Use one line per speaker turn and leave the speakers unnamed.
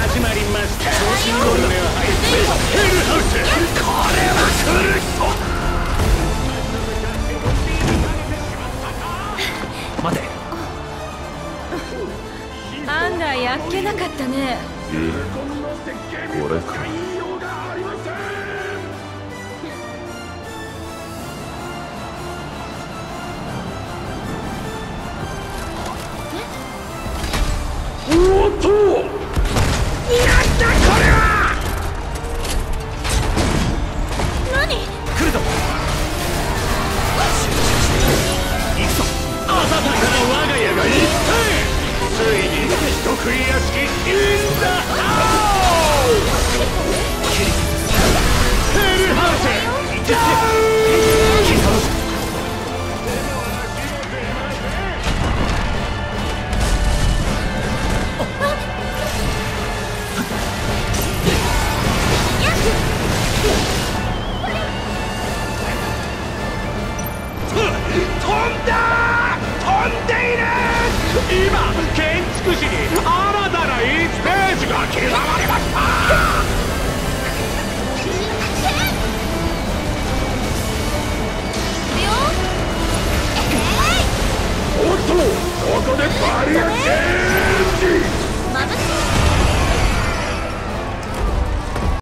始まりました。調子に乗るのよはいヘルハウスこれは来る人待て。
あんだやっけなかったね。
これか。
おっと今建築士に新たな1ページが刻まれました。おっとここでバリアチェン